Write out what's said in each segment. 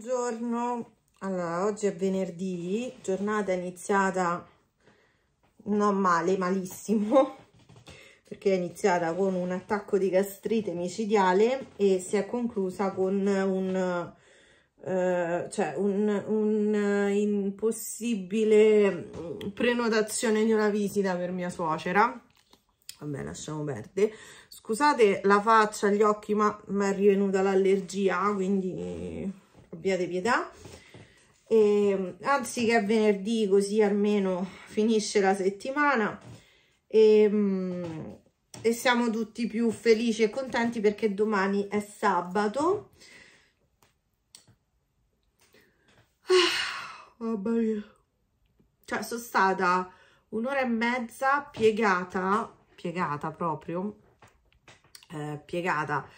Buongiorno, allora oggi è venerdì, giornata iniziata non male, malissimo, perché è iniziata con un attacco di gastrite micidiale e si è conclusa con un, eh, cioè un, un impossibile prenotazione di una visita per mia suocera. Vabbè, lasciamo perdere. Scusate la faccia, gli occhi, ma mi è rivenuta l'allergia, quindi abbiate pietà. E, anzi che è venerdì così almeno finisce la settimana e, e siamo tutti più felici e contenti perché domani è sabato. Ah, mamma mia. Cioè sono stata un'ora e mezza piegata, piegata proprio, eh, piegata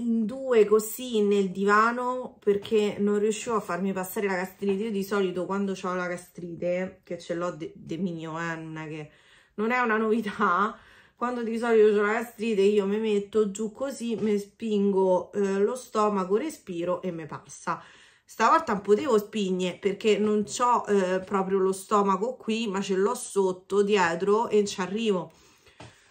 in due così nel divano perché non riuscivo a farmi passare la gastrite. Io di solito quando ho la gastrite, che ce l'ho de, de mio, eh, non è che non è una novità, quando di solito ho la gastrite io mi metto giù così, mi spingo eh, lo stomaco, respiro e mi passa. Stavolta non potevo spigne perché non ho eh, proprio lo stomaco qui, ma ce l'ho sotto, dietro e ci arrivo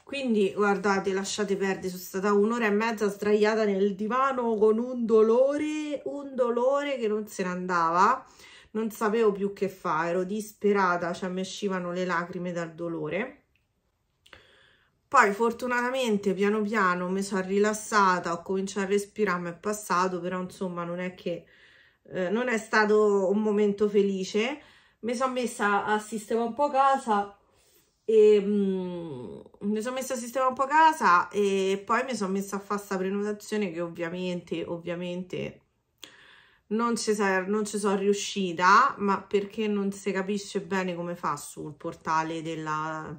quindi guardate lasciate perdere sono stata un'ora e mezza sdraiata nel divano con un dolore un dolore che non se ne andava non sapevo più che fare ero disperata cioè mi uscivano le lacrime dal dolore. Poi fortunatamente piano piano mi sono rilassata ho cominciato a respirare mi è passato però insomma non è che eh, non è stato un momento felice. Mi sono messa a sistemare un po' casa e mm, mi sono messa a sistemare un po' casa e poi mi sono messa a fare questa prenotazione che ovviamente, ovviamente non ci, non ci sono riuscita, ma perché non si capisce bene come fa sul portale della,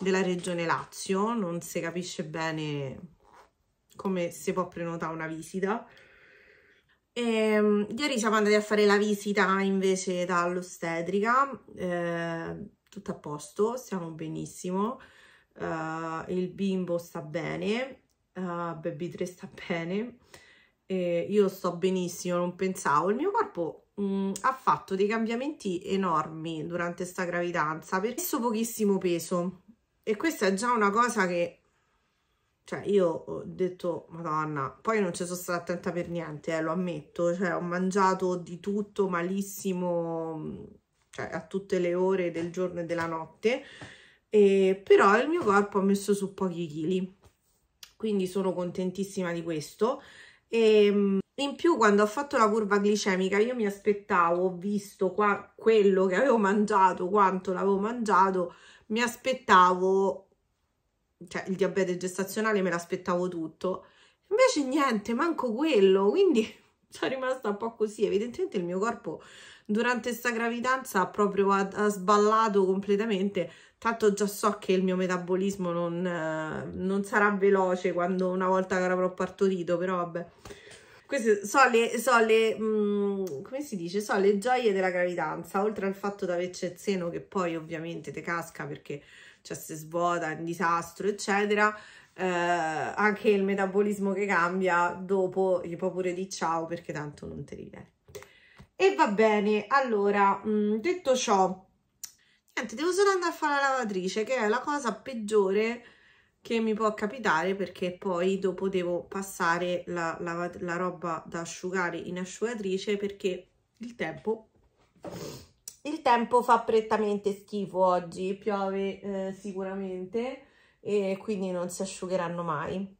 della regione Lazio, non si capisce bene come si può prenotare una visita. E, um, ieri siamo andati a fare la visita invece dall'ostetrica, eh, tutto a posto, stiamo benissimo, uh, il bimbo sta bene, uh, Baby 3 sta bene, e io sto benissimo, non pensavo, il mio corpo mh, mm, ha fatto dei cambiamenti enormi durante questa gravidanza, ho messo pochissimo peso. E questa è già una cosa che cioè io ho detto madonna poi non ci sono stata attenta per niente eh, lo ammetto. Cioè ho mangiato di tutto malissimo cioè a tutte le ore del giorno e della notte, e, però il mio corpo ha messo su pochi chili, quindi sono contentissima di questo. E, ehm, in più quando ho fatto la curva glicemica io mi aspettavo, ho visto qua quello che avevo mangiato, quanto l'avevo mangiato, mi aspettavo, cioè il diabete gestazionale me l'aspettavo tutto, invece niente, manco quello, quindi sono rimasta un po' così, evidentemente il mio corpo durante questa gravidanza proprio ha, ha, sballato completamente, tanto già so che il mio metabolismo non, eh, non sarà veloce quando una volta che avrò partorito, però vabbè. Queste sono le, so le mh, mm, come si dice, so le gioie della gravidanza, oltre al fatto di averci il seno che poi ovviamente te casca perché cioè, si svuota, è un disastro, eccetera, eh, anche il metabolismo che cambia, dopo gli può pure di ciao perché tanto non ti rivede. E va bene, allora, mh, mm, detto ciò, niente, devo solo andare a fare la lavatrice, che è la cosa peggiore che mi può capitare perché poi dopo devo passare la, la, la roba da asciugare in asciugatrice perché il tempo il tempo fa prettamente schifo oggi piove eh, sicuramente e quindi non si asciugheranno mai.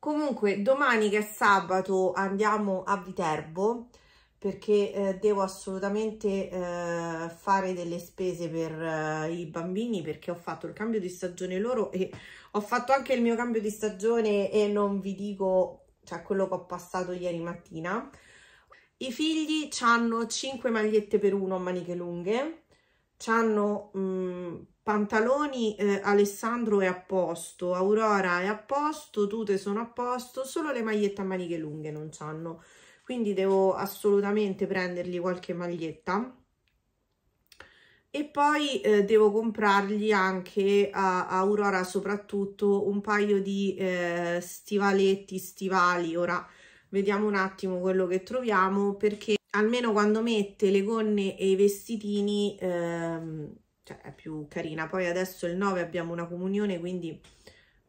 Comunque domani che è sabato andiamo a Viterbo perché eh, devo assolutamente eh, fare delle spese per eh, i bambini perché ho fatto il cambio di stagione loro e ho fatto anche il mio cambio di stagione e non vi dico cioè quello che ho passato ieri mattina. I figli hanno 5 magliette per uno a maniche lunghe hanno mm, pantaloni eh, Alessandro è a posto Aurora è a posto tutte sono a posto solo le magliette a maniche lunghe non hanno quindi devo assolutamente prendergli qualche maglietta. E poi eh, devo comprargli anche a, a, Aurora soprattutto un paio di eh, stivaletti, stivali, ora vediamo un attimo quello che troviamo perché almeno quando mette le gonne e i vestitini ehm, cioè è più carina. Poi adesso il 9 abbiamo una comunione quindi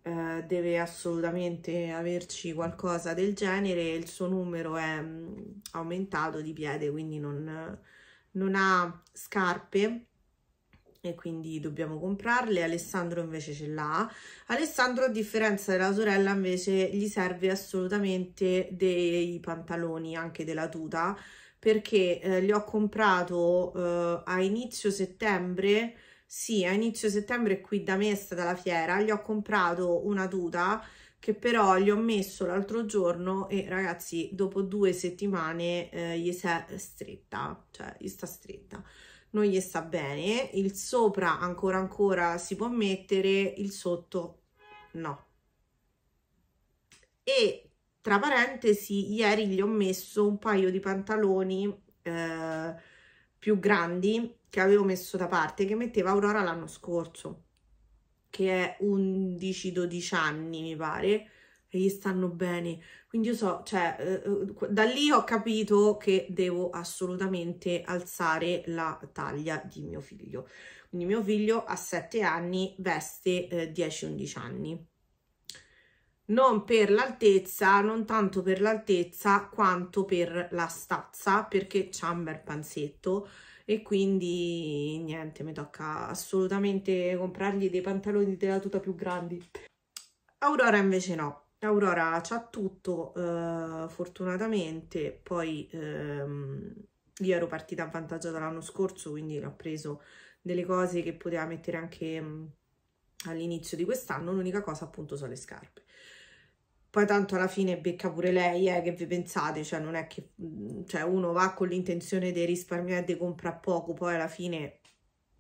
eh, deve assolutamente averci qualcosa del genere il suo numero è mm, aumentato di piede quindi non, non ha scarpe e quindi dobbiamo comprarle. Alessandro invece ce l'ha. Alessandro, a differenza della sorella, invece gli serve assolutamente dei pantaloni, anche della tuta, perché eh, li ho comprato eh, a inizio settembre. Sì, a inizio settembre qui da me è stata la fiera, gli ho comprato una tuta che però gli ho messo l'altro giorno e ragazzi dopo due settimane eh, gli si è stretta, cioè gli sta stretta non gli sta bene, il sopra ancora ancora si può mettere, il sotto no. E tra parentesi, ieri gli ho messo un paio di pantaloni eh, più grandi che avevo messo da parte, che metteva Aurora l'anno scorso, che è 11-12 anni mi pare, e gli stanno bene. Quindi io so, cioè, eh, eh, da lì ho capito che devo assolutamente alzare la taglia di mio figlio. Quindi mio figlio a 7 anni veste eh, 10-11 anni. Non per l'altezza, non tanto per l'altezza quanto per la stazza, perché c'ha un bel panzetto e quindi niente, mi tocca assolutamente comprargli dei pantaloni della tuta più grandi. Aurora invece no, Aurora c'ha tutto, eh, fortunatamente, poi ehm, io ero partita avvantaggiata l'anno scorso, quindi ho preso delle cose che poteva mettere anche mm, all'inizio di quest'anno, l'unica cosa appunto sono le scarpe. Poi tanto alla fine becca pure lei, eh, che vi pensate, cioè non è che mm, cioè, uno va con l'intenzione di risparmiare e di comprare poco, poi alla fine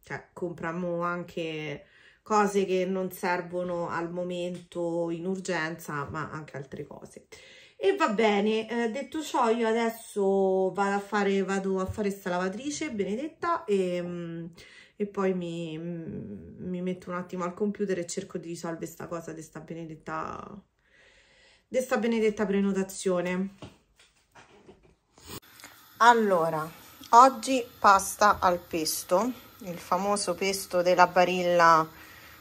cioè, compriamo anche cose che non servono al momento in urgenza, ma anche altre cose. E va bene, eh, detto ciò io adesso vado a fare, vado a fare sta lavatrice, Benedetta, e, mm, e poi mi, mm, mi, metto un attimo al computer e cerco di risolvere questa cosa di sta benedetta, di sta benedetta prenotazione. Allora, oggi pasta al pesto, il famoso pesto della Barilla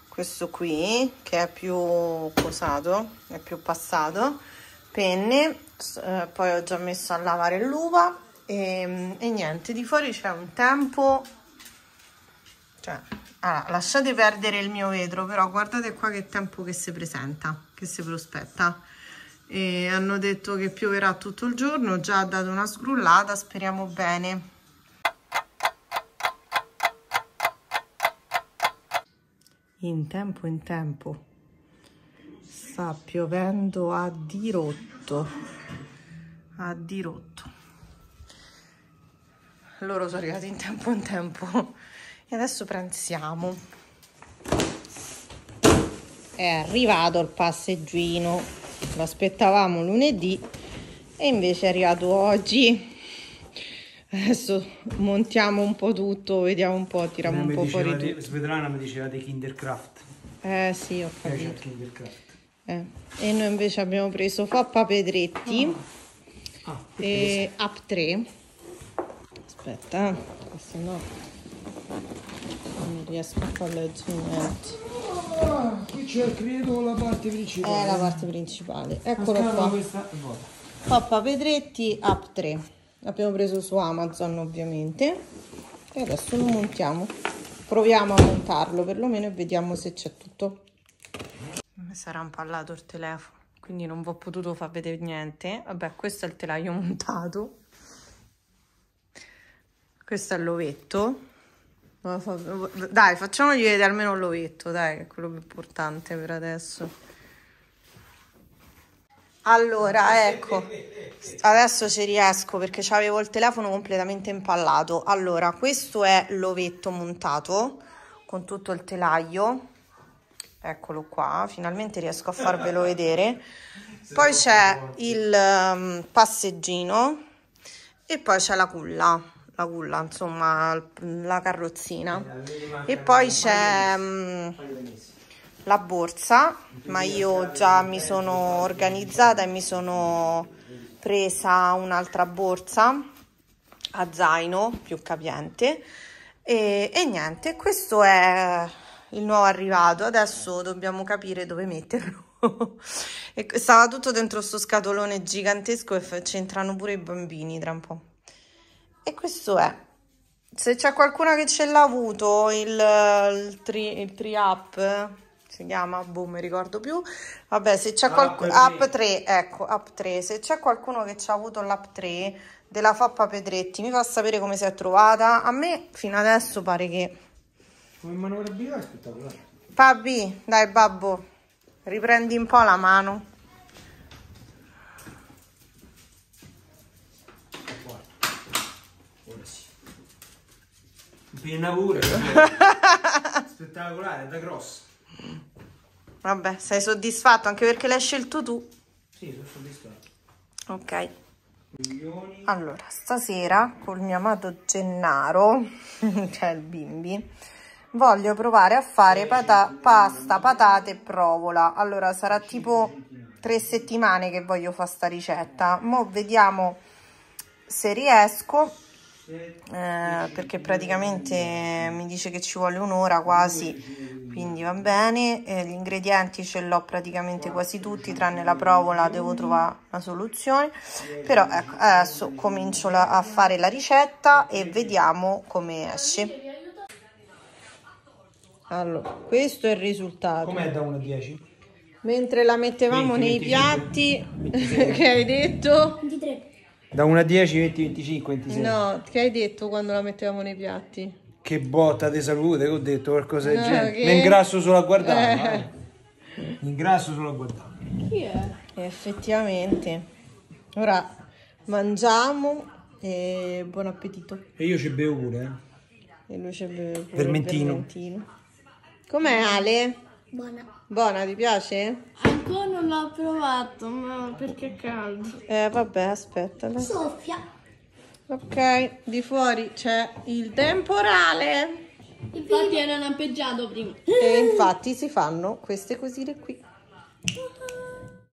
questo qui che è più cosato è più passato penne eh, poi ho già messo a lavare l'uva e, e, niente di fuori c'è un tempo cioè ah, lasciate perdere il mio vetro però guardate qua che tempo che si presenta che si prospetta e hanno detto che pioverà tutto il giorno già ha dato una scrullata speriamo bene. In tempo in tempo. Sta piovendo a dirotto a dirotto loro sono arrivati in tempo in tempo. E adesso pranziamo. È arrivato il passeggino aspettavamo lunedì e invece è arrivato oggi Adesso montiamo un po' tutto, vediamo un po', tiriamo un po' fuori di, tutto. Svetlana mi diceva di Kindercraft. Eh sì, ho capito. Eh. E noi invece abbiamo preso Foppa Pedretti oh. ah, e Up 3. Aspetta, eh, se no non riesco a leggere niente. Ah, qui c'è credo la parte principale. È la parte principale. Eccolo qua. Foppa Pedretti Up 3 l'abbiamo preso su Amazon ovviamente. E adesso lo montiamo. Proviamo a montarlo perlomeno e vediamo se c'è tutto. Mi sarà impallato il telefono quindi non vi ho potuto far vedere niente. Vabbè questo è il telaio montato. Questo è l'ovetto dai facciamogli vedere almeno l'ovetto dai che è quello più importante per adesso allora, ecco, adesso ci riesco perché avevo il telefono completamente impallato. Allora, questo è l'ovetto montato con tutto il telaio. Eccolo qua, finalmente riesco a farvelo vedere. Poi c'è il um, passeggino e poi c'è la culla, la culla, insomma, la carrozzina. E poi c'è... Um, la borsa, ma io già mi sono organizzata e mi sono presa un'altra borsa a zaino più capiente e, e niente, questo è il nuovo arrivato. Adesso dobbiamo capire dove metterlo. e stava tutto dentro sto scatolone gigantesco e c'entrano pure i bambini tra un po'. E questo è. Se c'è qualcuno che ce l'ha avuto, il, il, tri, il tri up si chiama, boh, mi ricordo più. Vabbè, se c'è qualcuno, app 3, ecco, app 3, se c'è qualcuno che ci ha avuto l'app 3 della Fappa Pedretti, mi fa sapere come si è trovata. A me fino adesso pare che... Come manovrabilità è spettacolare. Papi, dai babbo, riprendi un po' la mano. Penna pure. spettacolare, da grossa. Vabbè, sei soddisfatto anche perché l'hai scelto tu. Sì, sono soddisfatto. Ok. Milioni. Allora, stasera col mio amato Gennaro, cioè il bimbi, voglio provare a fare pata pasta, patate e provola. Allora, sarà tipo tre settimane che voglio fare sta ricetta. Mo' vediamo se riesco, eh, perché praticamente mi dice che ci vuole un'ora quasi, quindi va bene. Eh, gli ingredienti ce l'ho praticamente quasi tutti, tranne la provola, devo trovare una soluzione. Però ecco, adesso comincio la- a fare la ricetta e vediamo come esce. Allora, questo è il risultato. Com'è da 1 a 10? Mentre la mettevamo 20, nei 25, piatti, 26. che hai detto? 23. Da 1 a 10, 20, 25, 26. No, che hai detto quando la mettevamo nei piatti? Che botta di salute, che ho detto qualcosa del No, genere. che- Mi ingrasso solo a guardare. Eh. eh. Mi ingrasso solo a guardare. Chi è? Effettivamente. Ora mangiamo e buon appetito. E io ci bevo pure, eh. E lui c'è pure il Vermentino. vermentino. Com'è Ale? Buona. Buona, ti piace? Ancora non l'ho provato, ma perché è caldo. Eh vabbè, aspetta. dai. Soffia. Ok, di fuori c'è il temporale. Infatti era lampeggiato prima. E infatti si fanno queste cosine qui.